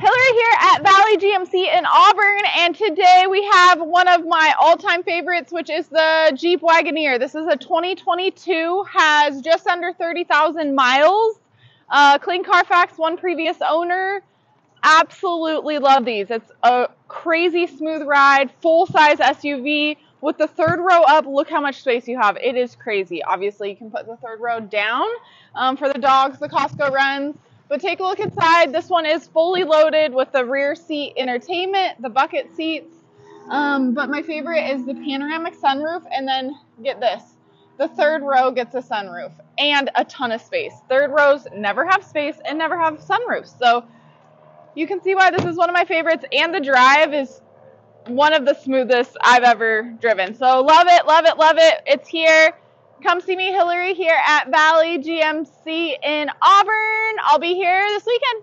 Hilary here at Valley GMC in Auburn, and today we have one of my all-time favorites, which is the Jeep Wagoneer. This is a 2022, has just under 30,000 miles. Uh, clean Carfax, one previous owner. Absolutely love these. It's a crazy smooth ride, full-size SUV. With the third row up, look how much space you have. It is crazy. Obviously, you can put the third row down um, for the dogs, the Costco runs. But take a look inside. This one is fully loaded with the rear seat entertainment, the bucket seats. Um, but my favorite is the panoramic sunroof. And then get this the third row gets a sunroof and a ton of space. Third rows never have space and never have sunroofs. So you can see why this is one of my favorites. And the drive is one of the smoothest I've ever driven. So love it, love it, love it. It's here. Come see me, Hilary, here at Valley GMC in Auburn. I'll be here this weekend.